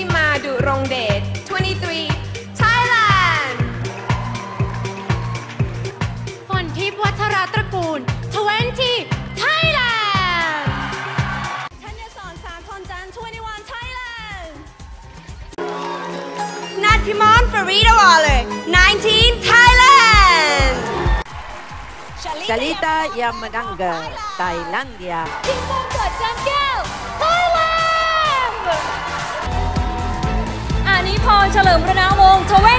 ติมาดุรงเดช 23 Thailand ฝนทิพย์วัชราตระกูล 20 Thailand ธัญสอนสาคอนจันทร์21 Thailand นัทพิมอนฟรีดาวาเล19 Thailand Shalita Yamadanga, Thailandia. พิงพงเกิดจันแก้ว รเฉลิมระนาวงศ์21 Thailand